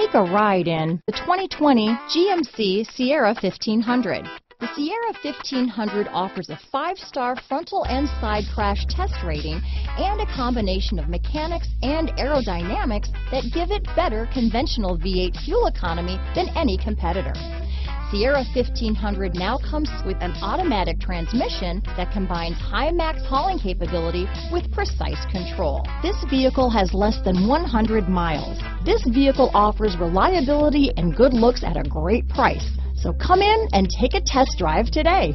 Take a ride in the 2020 GMC Sierra 1500. The Sierra 1500 offers a five-star frontal and side crash test rating and a combination of mechanics and aerodynamics that give it better conventional V8 fuel economy than any competitor. Sierra 1500 now comes with an automatic transmission that combines high max hauling capability with precise control. This vehicle has less than 100 miles. This vehicle offers reliability and good looks at a great price. So come in and take a test drive today.